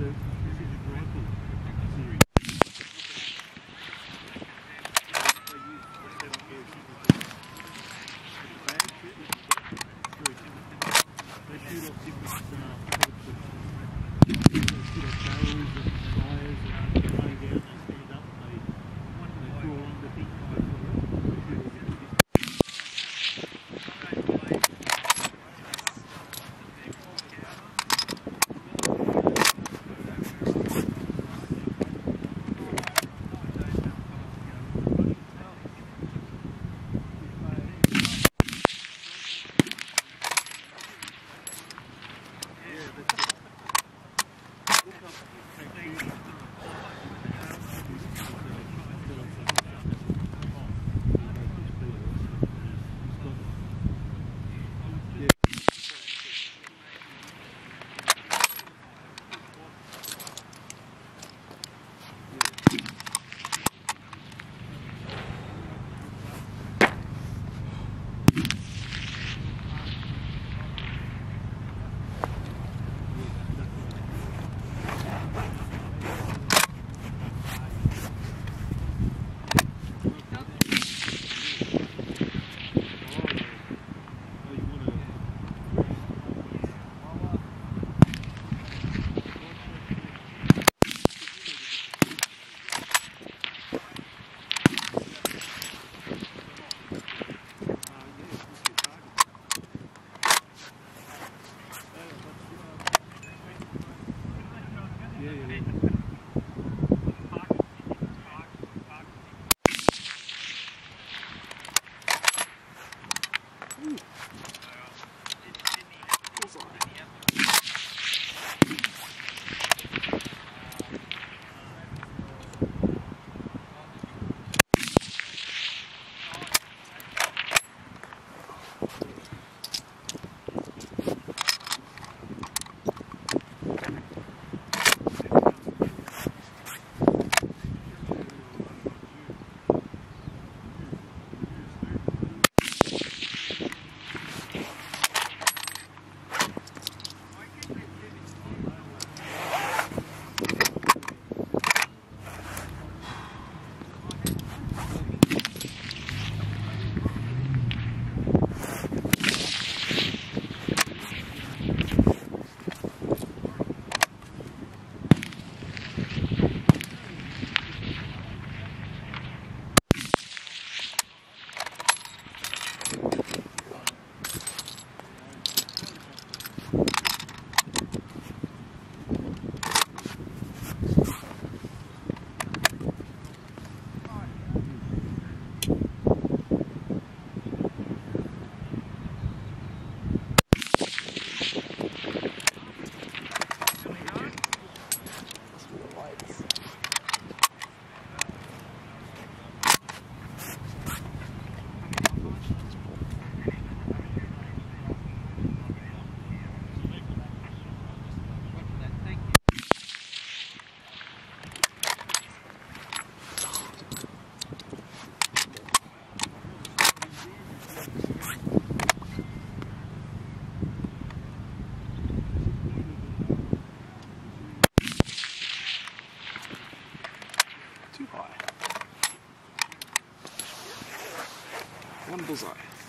to. Yeah, yeah. One bullseye.